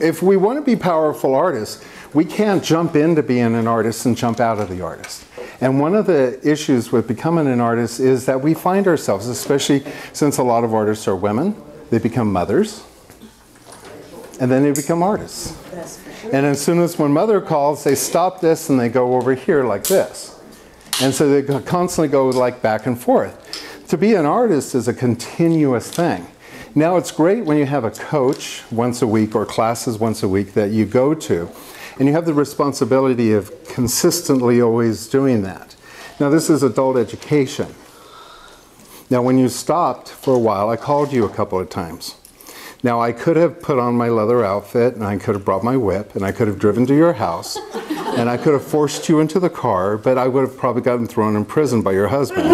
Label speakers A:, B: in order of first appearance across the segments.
A: If we want to be powerful artists, we can't jump into being an artist and jump out of the artist. And one of the issues with becoming an artist is that we find ourselves, especially since a lot of artists are women, they become mothers, and then they become artists. And as soon as one mother calls, they stop this and they go over here like this. And so they constantly go like back and forth. To be an artist is a continuous thing. Now it's great when you have a coach once a week or classes once a week that you go to and you have the responsibility of consistently always doing that. Now this is adult education. Now when you stopped for a while, I called you a couple of times. Now I could have put on my leather outfit and I could have brought my whip and I could have driven to your house and I could have forced you into the car, but I would have probably gotten thrown in prison by your husband.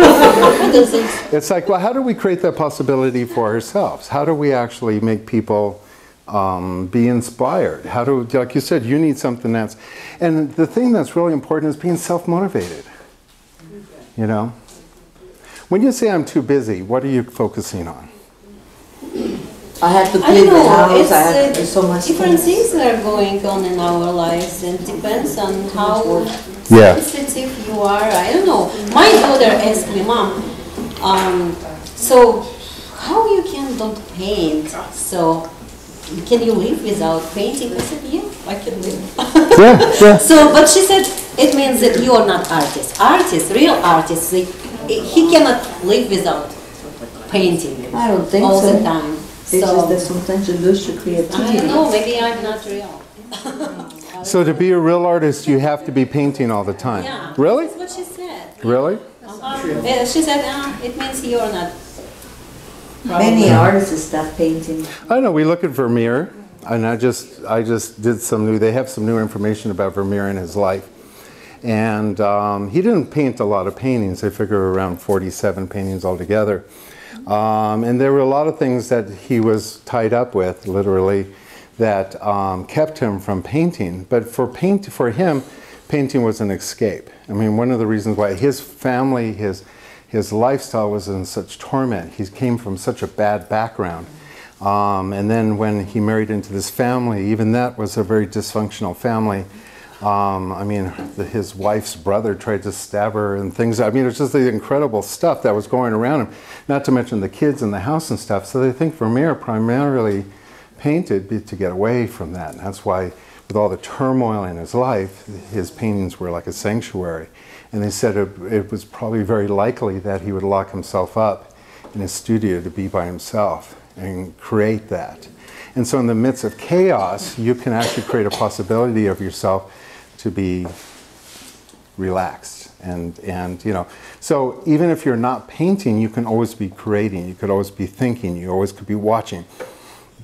A: it's like, well, how do we create that possibility for ourselves? How do we actually make people um, be inspired? How do, like you said, you need something that's, and the thing that's really important is being self-motivated. You know? When you say I'm too busy, what are you focusing on?
B: I have to
C: I
B: clean the house,
C: it's
B: I have to do so much
C: different
B: things.
C: things are going on in our lives and depends on how
A: Yeah.
C: sensitive you are. I don't know. My daughter asked me, Mom, um, so how you can don't paint? So can you live without painting? I said, yeah, I can live.
A: Yeah, yeah.
C: So, but she said it means that you are not artist. Artist, real artist, they, he cannot live without painting
B: I don't think
C: all
B: so.
C: the time.
B: It's just
C: So
B: that sometimes you lose your
C: I
B: creativity.
C: don't know. Maybe I'm not real.
A: So to be a real artist, you have to be painting all the time.
C: Yeah.
A: Really?
C: That's what she said.
A: Really?
C: Uh-huh. Yeah, she said, uh, it means you're not.
B: Many artists stop painting.
A: I know. We look at Vermeer, and I just I just did some new. They have some new information about Vermeer in his life, and um, he didn't paint a lot of paintings. I figure around 47 paintings altogether. Um, and there were a lot of things that he was tied up with, literally, that um, kept him from painting. But for paint for him, painting was an escape. I mean, one of the reasons why his family, his his lifestyle was in such torment. He came from such a bad background. Um, and then when he married into this family, even that was a very dysfunctional family. Um, I mean, the, his wife's brother tried to stab her and things. I mean, it's just the incredible stuff that was going around him, not to mention the kids in the house and stuff. So they think Vermeer primarily painted to get away from that. And that's why, with all the turmoil in his life, his paintings were like a sanctuary. And they said it, it was probably very likely that he would lock himself up in his studio to be by himself and create that. And so, in the midst of chaos, you can actually create a possibility of yourself to be relaxed. And, and you know, so even if you're not painting, you can always be creating. You could always be thinking. You always could be watching.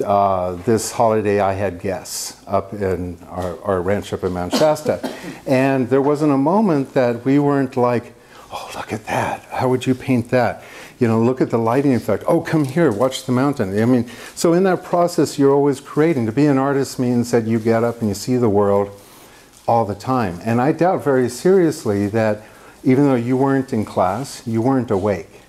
A: Uh, this holiday, I had guests up in our, our ranch up in Mount Shasta, and there wasn't a moment that we weren't like, "Oh, look at that! How would you paint that?" You know, look at the lighting effect. Oh, come here, watch the mountain. I mean, so in that process, you're always creating. To be an artist means that you get up and you see the world all the time. And I doubt very seriously that even though you weren't in class, you weren't awake.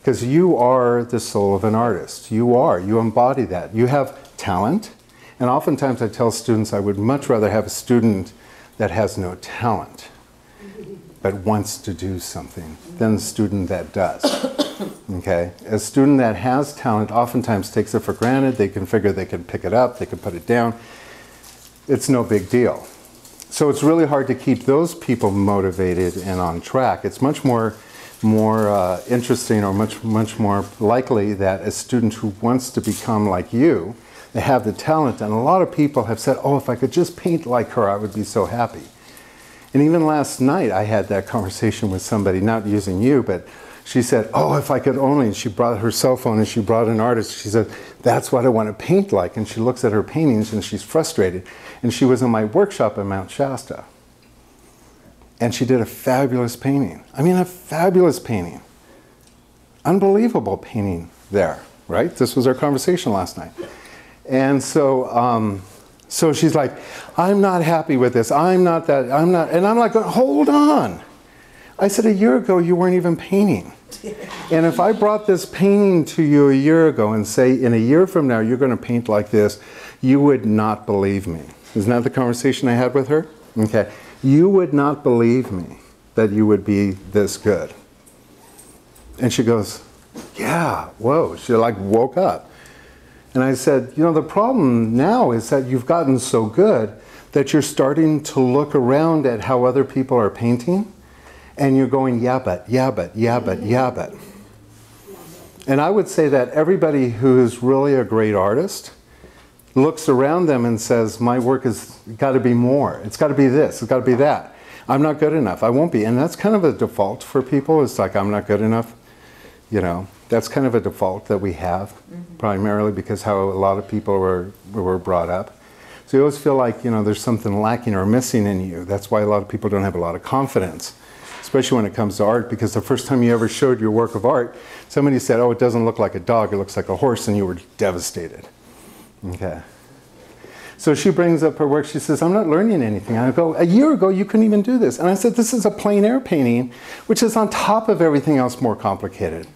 A: Because you are the soul of an artist. You are. You embody that. You have talent. And oftentimes I tell students I would much rather have a student that has no talent but wants to do something than a student that does. Okay? A student that has talent oftentimes takes it for granted. They can figure they can pick it up, they can put it down. It's no big deal. So it's really hard to keep those people motivated and on track. It's much more more uh, interesting or much much more likely that a student who wants to become like you, they have the talent, and a lot of people have said, "Oh, if I could just paint like her, I would be so happy." And even last night, I had that conversation with somebody, not using you, but she said, "Oh, if I could only." And she brought her cell phone and she brought an artist. She said, "That's what I want to paint like." And she looks at her paintings and she's frustrated. And she was in my workshop in Mount Shasta, and she did a fabulous painting. I mean, a fabulous painting, unbelievable painting there. Right? This was our conversation last night, and so. Um, so she's like, I'm not happy with this. I'm not that. I'm not. And I'm like, hold on. I said, a year ago, you weren't even painting. And if I brought this painting to you a year ago and say, in a year from now, you're going to paint like this, you would not believe me. Isn't that the conversation I had with her? Okay. You would not believe me that you would be this good. And she goes, Yeah, whoa. She like woke up. And I said, You know, the problem now is that you've gotten so good that you're starting to look around at how other people are painting and you're going, Yeah, but, yeah, but, yeah, but, yeah, but. And I would say that everybody who is really a great artist looks around them and says, My work has got to be more. It's got to be this, it's got to be that. I'm not good enough. I won't be. And that's kind of a default for people. It's like, I'm not good enough. You know, that's kind of a default that we have, mm-hmm. primarily because how a lot of people were, were brought up. So you always feel like, you know, there's something lacking or missing in you. That's why a lot of people don't have a lot of confidence, especially when it comes to art, because the first time you ever showed your work of art, somebody said, oh, it doesn't look like a dog, it looks like a horse, and you were devastated. Okay. So she brings up her work. She says, I'm not learning anything. I go, A year ago, you couldn't even do this. And I said, This is a plein air painting, which is on top of everything else more complicated.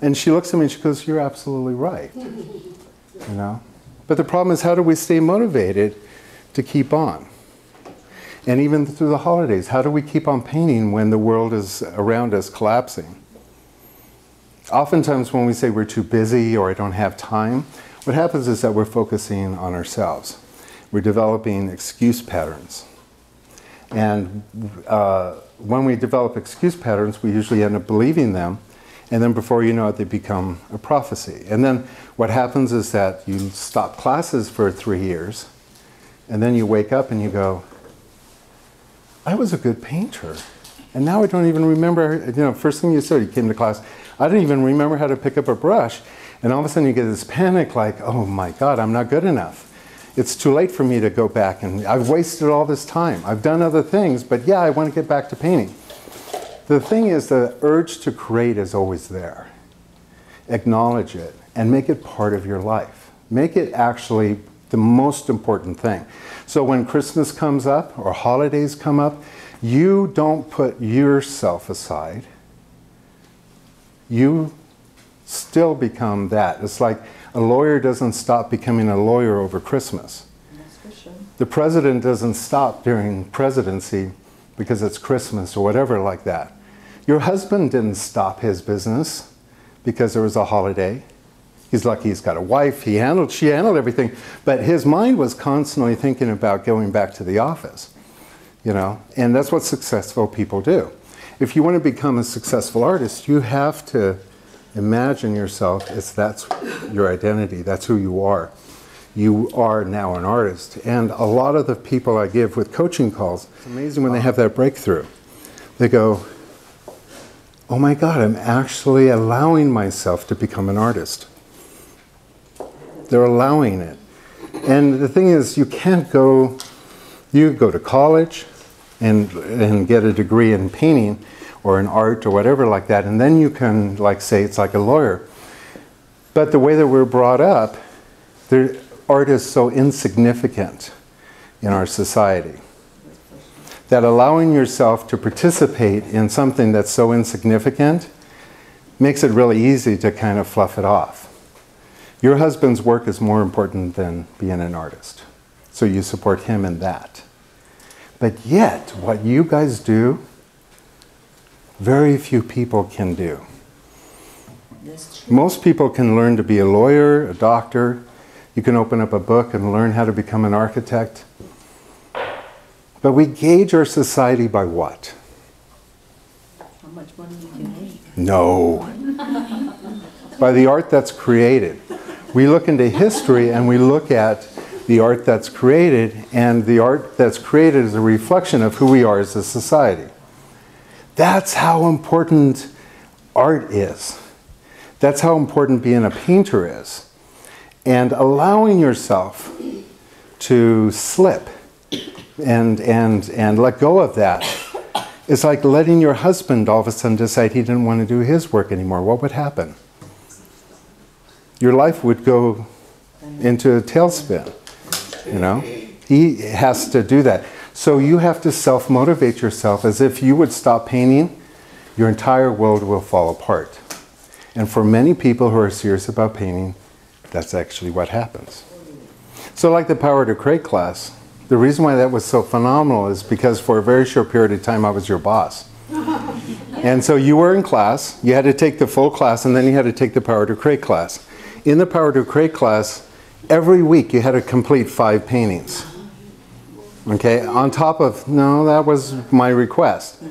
A: And she looks at me and she goes, You're absolutely right. You know? But the problem is, how do we stay motivated to keep on? And even through the holidays, how do we keep on painting when the world is around us collapsing? Oftentimes, when we say we're too busy or I don't have time, what happens is that we're focusing on ourselves. We're developing excuse patterns. And uh, when we develop excuse patterns, we usually end up believing them. And then before you know it, they become a prophecy. And then what happens is that you stop classes for three years, and then you wake up and you go, I was a good painter. And now I don't even remember, you know, first thing you said, you came to class, I didn't even remember how to pick up a brush. And all of a sudden you get this panic like, oh my God, I'm not good enough. It's too late for me to go back and I've wasted all this time. I've done other things, but yeah, I want to get back to painting. The thing is, the urge to create is always there. Acknowledge it and make it part of your life. Make it actually the most important thing. So when Christmas comes up or holidays come up, you don't put yourself aside. You still become that. It's like a lawyer doesn't stop becoming a lawyer over Christmas.
B: Sure.
A: The president doesn't stop during presidency because it's Christmas or whatever like that. Your husband didn't stop his business because there was a holiday. He's lucky he's got a wife. He handled, she handled everything, but his mind was constantly thinking about going back to the office. You know, and that's what successful people do. If you want to become a successful artist, you have to imagine yourself as that's your identity, that's who you are. You are now an artist. And a lot of the people I give with coaching calls, it's amazing when they have that breakthrough. They go, Oh my God, I'm actually allowing myself to become an artist. They're allowing it. And the thing is, you can't go, you go to college and, and get a degree in painting or in art or whatever like that, and then you can like say it's like a lawyer. But the way that we're brought up, there, art is so insignificant in our society that allowing yourself to participate in something that's so insignificant makes it really easy to kind of fluff it off. Your husband's work is more important than being an artist, so you support him in that. But yet, what you guys do, very few people can do. Most people can learn to be a lawyer, a doctor. You can open up a book and learn how to become an architect. But we gauge our society by what?
B: How much money you can make.
A: No. by the art that's created. We look into history and we look at the art that's created, and the art that's created is a reflection of who we are as a society. That's how important art is. That's how important being a painter is. And allowing yourself to slip and, and, and let go of that is like letting your husband all of a sudden decide he didn't want to do his work anymore. What would happen? Your life would go into a tailspin. You know? He has to do that. So you have to self motivate yourself as if you would stop painting, your entire world will fall apart. And for many people who are serious about painting, that's actually what happens. So, like the Power to Create class, the reason why that was so phenomenal is because for a very short period of time, I was your boss. And so you were in class, you had to take the full class, and then you had to take the Power to Create class. In the Power to Create class, every week you had to complete five paintings. Okay, on top of, no, that was my request.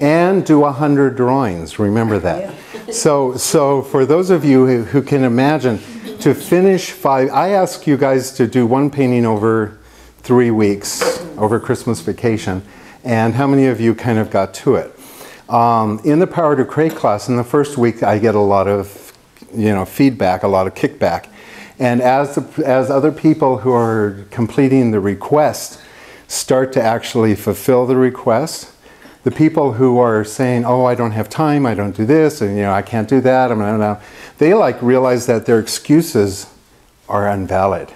A: And do 100 drawings, remember that. So, so for those of you who, who can imagine, to finish five, I ask you guys to do one painting over three weeks, over Christmas vacation. And how many of you kind of got to it? Um, in the Power to Create class, in the first week, I get a lot of, you know, feedback, a lot of kickback. And as, the, as other people who are completing the request start to actually fulfill the request, the people who are saying, "Oh, I don't have time, I don't do this, and you know, I can't do that," I'm not, they like realize that their excuses are invalid.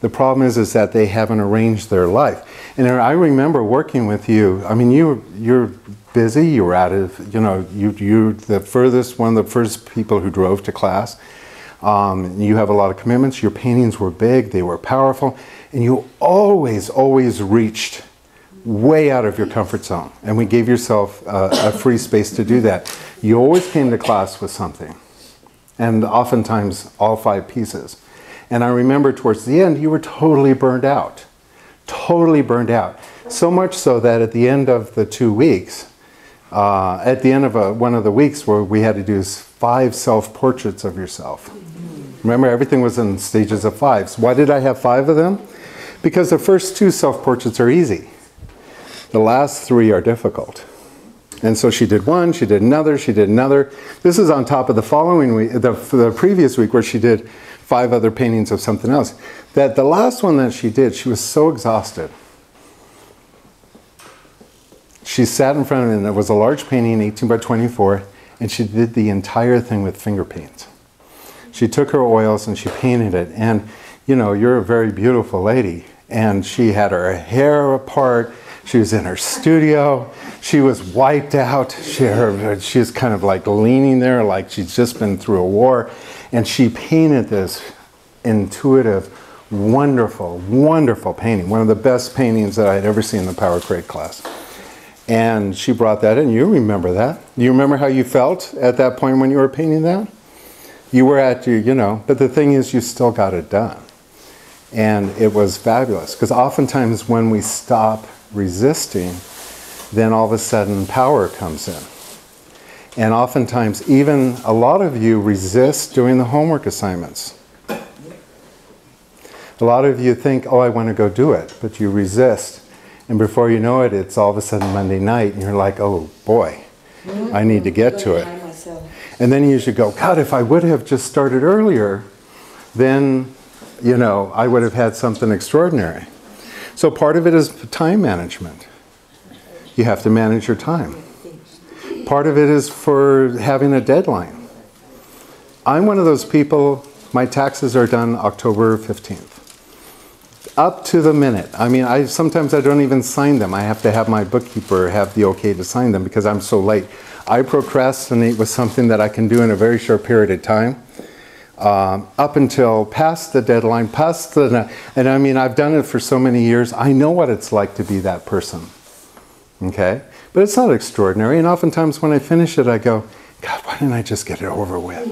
A: The problem is, is that they haven't arranged their life. And I remember working with you. I mean, you you're busy. You were out of, you know, you you the furthest one of the first people who drove to class. Um, you have a lot of commitments. Your paintings were big. They were powerful, and you always always reached way out of your comfort zone. And we gave yourself uh, a free space to do that. You always came to class with something, and oftentimes all five pieces. And I remember towards the end, you were totally burned out. Totally burned out. So much so that at the end of the two weeks, uh, at the end of a, one of the weeks where we had to do five self portraits of yourself. Remember, everything was in stages of fives. Why did I have five of them? Because the first two self portraits are easy, the last three are difficult. And so she did one, she did another, she did another. This is on top of the following week, the, the previous week, where she did five other paintings of something else. That the last one that she did, she was so exhausted. She sat in front of it, and it was a large painting, 18 by 24, and she did the entire thing with finger paint. She took her oils and she painted it. And, you know, you're a very beautiful lady. And she had her hair apart. She was in her studio. She was wiped out. She, her, she was kind of like leaning there, like she'd just been through a war. And she painted this intuitive, wonderful, wonderful painting. One of the best paintings that I had ever seen in the Power Create class. And she brought that in. You remember that. You remember how you felt at that point when you were painting that? You were at your, you know, but the thing is, you still got it done. And it was fabulous. Because oftentimes when we stop resisting, then all of a sudden power comes in. And oftentimes, even a lot of you resist doing the homework assignments. A lot of you think, oh, I want to go do it, but you resist. And before you know it, it's all of a sudden Monday night, and you're like, oh boy, I need to get to it. And then you should go, God, if I would have just started earlier, then, you know, I would have had something extraordinary. So part of it is time management. You have to manage your time. Part of it is for having a deadline. I'm one of those people, my taxes are done October 15th. Up to the minute. I mean, I sometimes I don't even sign them. I have to have my bookkeeper have the okay to sign them because I'm so late. I procrastinate with something that I can do in a very short period of time. Um, up until past the deadline, past the, and I mean, I've done it for so many years. I know what it's like to be that person. Okay? But it's not extraordinary. And oftentimes when I finish it, I go, God, why didn't I just get it over with?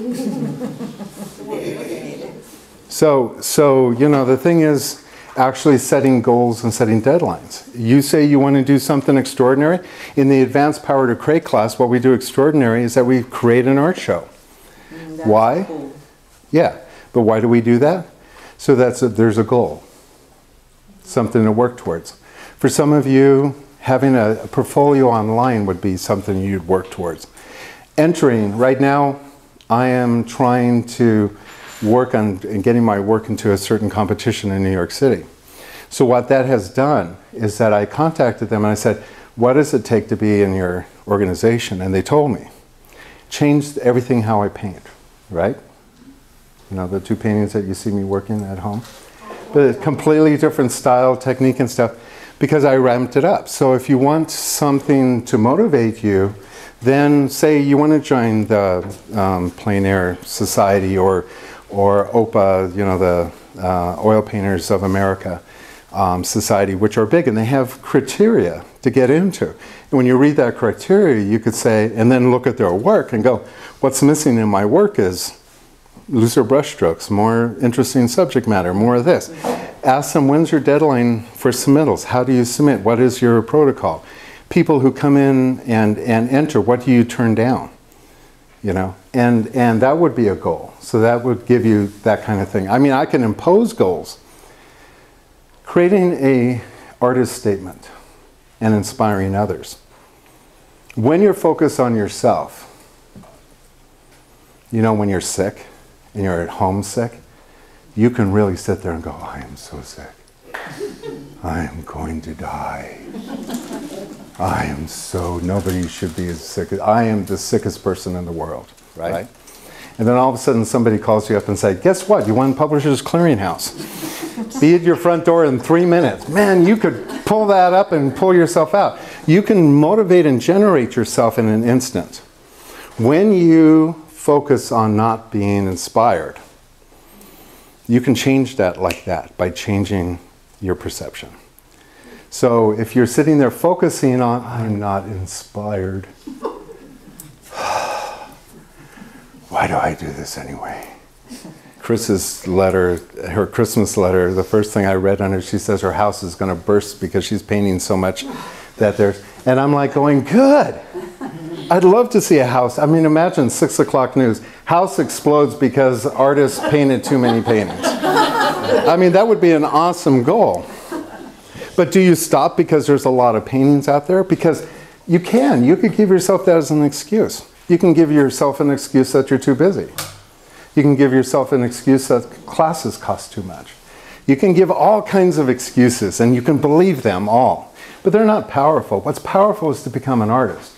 A: so, so, you know, the thing is actually setting goals and setting deadlines. You say you want to do something extraordinary. In the Advanced Power to Create class, what we do extraordinary is that we create an art show. Mm, why?
B: Cool.
A: Yeah. But why do we do that? So that's a, there's a goal, something to work towards. For some of you, having a, a portfolio online would be something you'd work towards. Entering, right now, I am trying to work on and getting my work into a certain competition in New York City. So what that has done is that I contacted them and I said, what does it take to be in your organization? And they told me, changed everything how I paint, right? You know, the two paintings that you see me working at home. But a completely different style, technique and stuff because I ramped it up. So if you want something to motivate you, then say you want to join the um, Plein Air Society or, or OPA, you know, the uh, Oil Painters of America um, Society, which are big, and they have criteria to get into. And when you read that criteria, you could say, and then look at their work and go, what's missing in my work is looser brushstrokes, more interesting subject matter, more of this. Ask them, when's your deadline for submittals? How do you submit? What is your protocol? People who come in and, and enter, what do you turn down? You know, and, and that would be a goal. So that would give you that kind of thing. I mean, I can impose goals. Creating a artist statement and inspiring others. When you're focused on yourself, you know, when you're sick and you're at home sick, you can really sit there and go, I am so sick. I am going to die. I am so, nobody should be as sick. as- I am the sickest person in the world, right? And then all of a sudden somebody calls you up and say, guess what? You won Publishers Clearinghouse. Be at your front door in three minutes. Man, you could pull that up and pull yourself out. You can motivate and generate yourself in an instant. When you focus on not being inspired, you can change that like that by changing your perception. So if you're sitting there focusing on, I'm not inspired, why do I do this anyway? Chris's letter, her Christmas letter, the first thing I read on it, she says her house is going to burst because she's painting so much that there's, and I'm like going, good. I'd love to see a house. I mean, imagine six o'clock news. House explodes because artists painted too many paintings. I mean, that would be an awesome goal. But do you stop because there's a lot of paintings out there? Because you can. You could give yourself that as an excuse. You can give yourself an excuse that you're too busy. You can give yourself an excuse that classes cost too much. You can give all kinds of excuses and you can believe them all. But they're not powerful. What's powerful is to become an artist,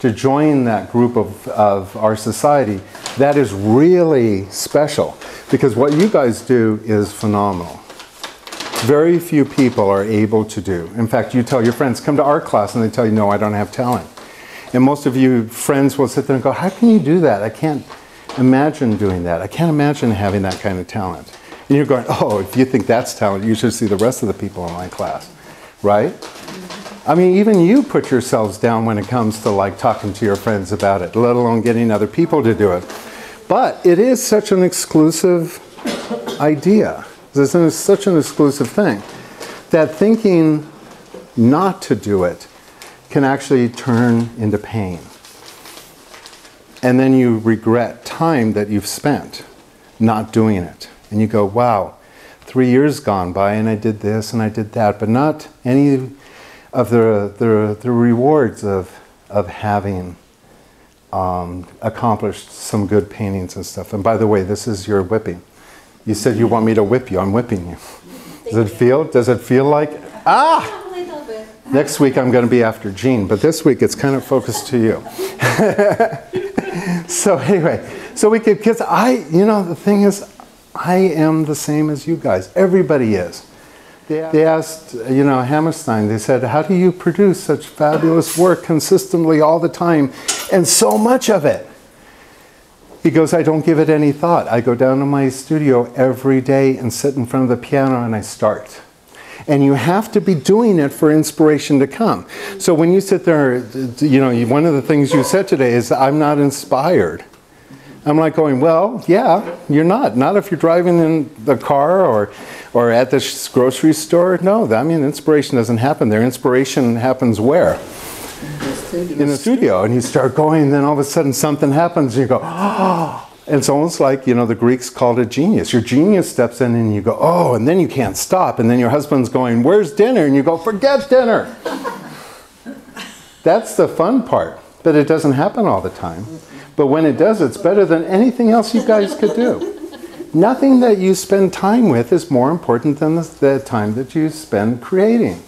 A: to join that group of, of our society. That is really special because what you guys do is phenomenal very few people are able to do. In fact, you tell your friends, come to art class, and they tell you, no, I don't have talent. And most of you friends will sit there and go, how can you do that? I can't imagine doing that. I can't imagine having that kind of talent. And you're going, oh, if you think that's talent, you should see the rest of the people in my class, right? I mean, even you put yourselves down when it comes to like talking to your friends about it, let alone getting other people to do it. But it is such an exclusive idea. This is such an exclusive thing that thinking not to do it can actually turn into pain. And then you regret time that you've spent not doing it. And you go, wow, three years gone by and I did this and I did that, but not any of the, the, the rewards of, of having um, accomplished some good paintings and stuff. And by the way, this is your whipping. You said you want me to whip you. I'm whipping you. Does it feel? Does it feel like? Ah!
C: A little bit.
A: Next week I'm going to be after Jean, but this week it's kind of focused to you. so anyway, so we could, because I, you know, the thing is, I am the same as you guys. Everybody is. They asked, you know, Hammerstein, they said, how do you produce such fabulous work consistently all the time and so much of it? He goes, I don't give it any thought. I go down to my studio every day and sit in front of the piano and I start. And you have to be doing it for inspiration to come. So when you sit there, you know, one of the things you said today is, I'm not inspired. I'm like going, well, yeah, you're not. Not if you're driving in the car or, or at the grocery store. No, I mean, inspiration doesn't happen there. Inspiration happens where? In the studio. and you start going and then all of a sudden something happens and you go oh and it's almost like you know the greeks called it genius. Your genius steps in and you go oh and then you can't stop and then your husband's going where's dinner? And you go forget dinner. That's the fun part but it doesn't happen all the time. But when it does it's better than anything else you guys could do. Nothing that you spend time with is more important than the, the time that you spend creating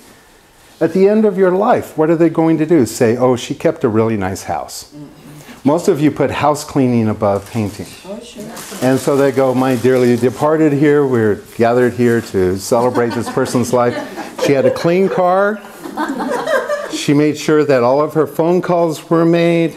A: at the end of your life, what are they going to do? Say, oh, she kept a really nice house. Mm-hmm. Most of you put house cleaning above painting.
B: Oh, sure.
A: And so they go, my dearly departed here, we're gathered here to celebrate this person's life. She had a clean car, she made sure that all of her phone calls were made.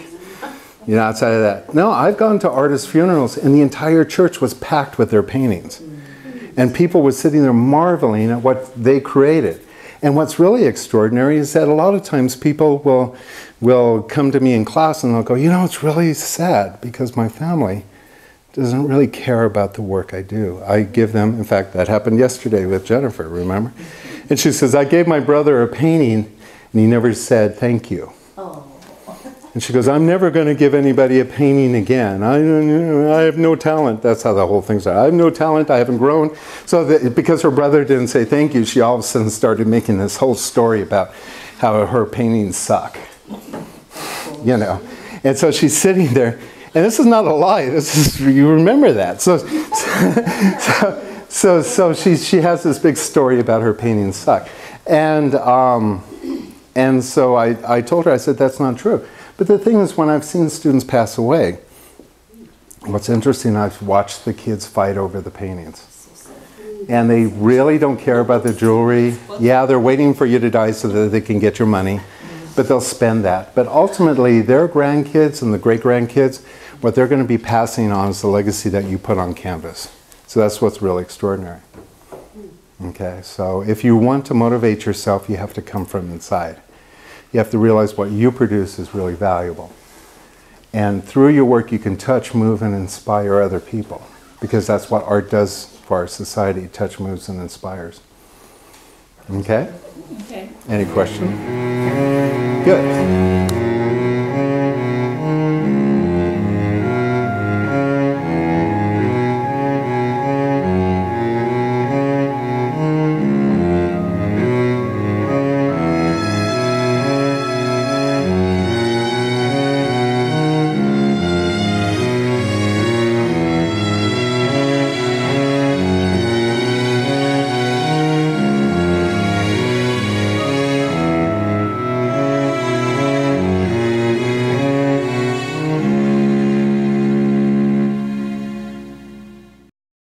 A: You know, outside of that. No, I've gone to artist funerals and the entire church was packed with their paintings. Mm-hmm. And people were sitting there marveling at what they created. And what's really extraordinary is that a lot of times people will, will come to me in class and they'll go, you know, it's really sad because my family doesn't really care about the work I do. I give them, in fact, that happened yesterday with Jennifer, remember? And she says, I gave my brother a painting and he never said thank you. And she goes, I'm never going to give anybody a painting again. I, I have no talent. That's how the whole thing's. I have no talent. I haven't grown. So that, because her brother didn't say thank you, she all of a sudden started making this whole story about how her paintings suck. You know. And so she's sitting there, and this is not a lie. This is you remember that. So, so, so, so she she has this big story about her paintings suck, and um, and so I I told her I said that's not true. But the thing is, when I've seen students pass away, what's interesting, I've watched the kids fight over the paintings. And they really don't care about the jewelry. Yeah, they're waiting for you to die so that they can get your money, but they'll spend that. But ultimately, their grandkids and the great grandkids, what they're going to be passing on is the legacy that you put on canvas. So that's what's really extraordinary. Okay, so if you want to motivate yourself, you have to come from inside you have to realize what you produce is really valuable. And through your work, you can touch, move, and inspire other people because that's what art does for our society touch, moves, and inspires. Okay?
B: Okay.
A: Any question? Good.